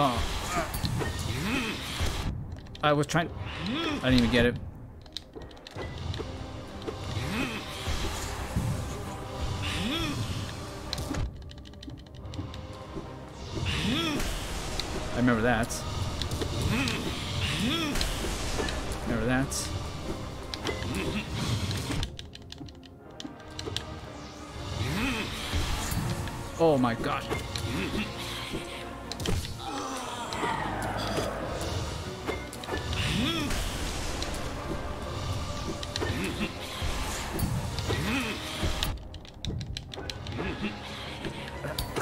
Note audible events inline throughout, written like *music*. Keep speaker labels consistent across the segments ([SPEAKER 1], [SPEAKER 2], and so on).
[SPEAKER 1] Oh. I was trying. I didn't even get it. I remember that. Remember that. Oh my god.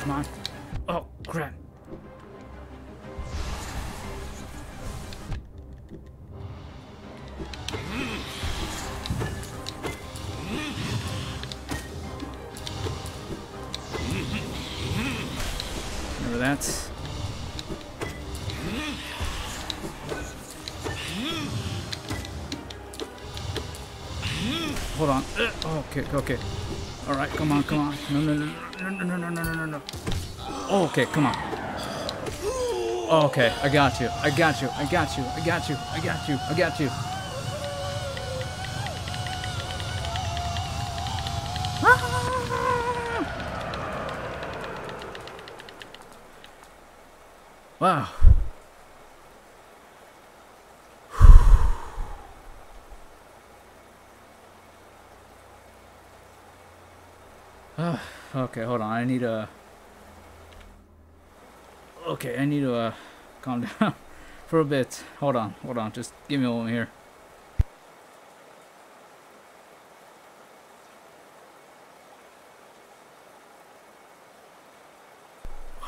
[SPEAKER 1] Come on. Oh, crap. Remember that. Hold on. Uh, okay, okay. All right, come on, come on. No, no, no, no, no, no, no, no, no, no, okay, come on. Okay, I got you. I got you. I got you. I got you. I got you. I got you. Ah! Wow. *sighs* okay, hold on. I need a. Okay, I need to uh, calm *laughs* down for a bit. Hold on, hold on. Just give me a moment here.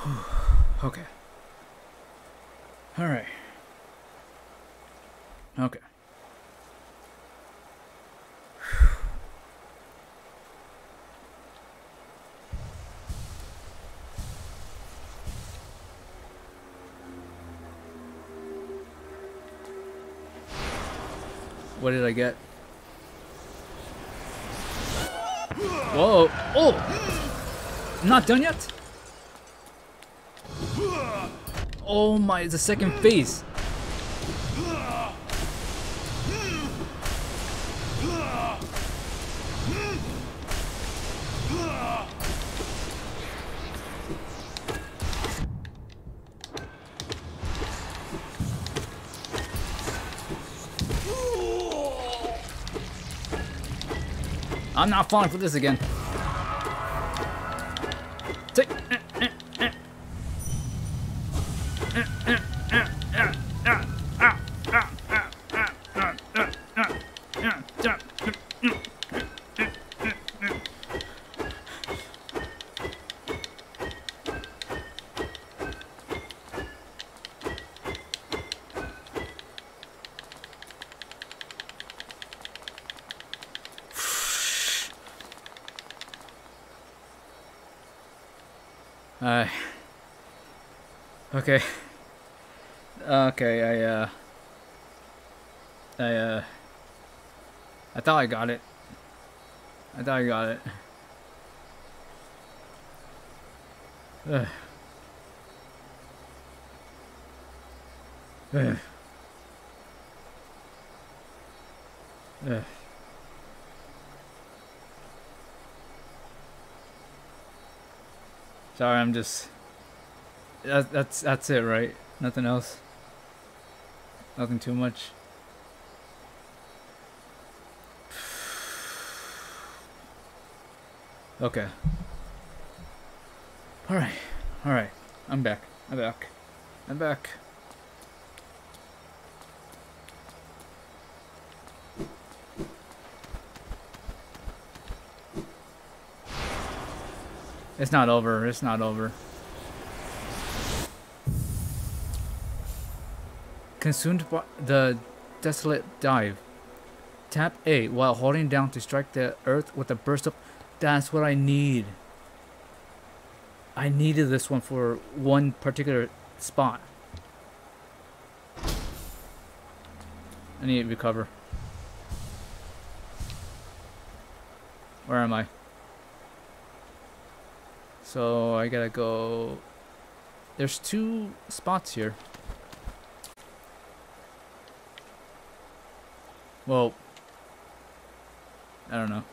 [SPEAKER 1] *sighs* okay. All right. Okay. What did I get? Whoa! Oh! I'm not done yet? Oh my, it's the second phase. I'm not falling for this again. Uh, okay. Okay, I, uh... I, uh... I thought I got it. I thought I got it. Ugh. Ugh. Ugh. Sorry, I'm just. That, that's that's it, right? Nothing else. Nothing too much. Okay. All right, all right. I'm back. I'm back. I'm back. It's not over. It's not over. Consumed by the desolate dive. Tap A while holding down to strike the earth with a burst of. That's what I need. I needed this one for one particular spot. I need to recover. Where am I? So I gotta go There's two spots here. Well, I don't know.